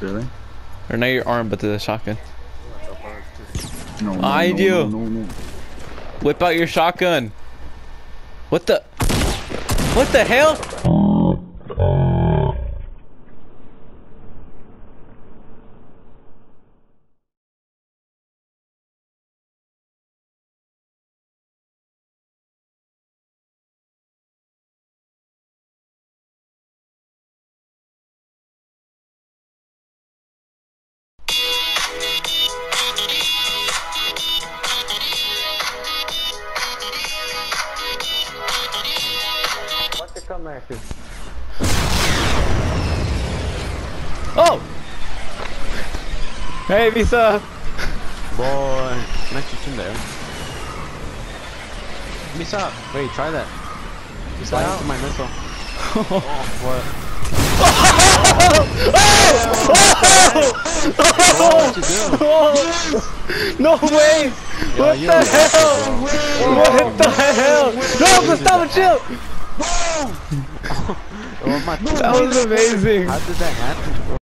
Really? Or not your arm, but the shotgun. No, no, I no, do. No. Whip out your shotgun. What the? What the hell? Oh! Hey, Visa! Boy, nice chicken there. Misa, wait, try that. Slide into my missile. oh, what? What did you do? Oh! No way! what the don't hell? What the hell? No, Gustavo, chill! Oh, my That was amazing. How did that happen, bro?